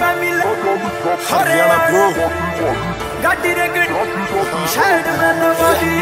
पे मिले हरियाणा को गाड़ी रे साइड में नवादी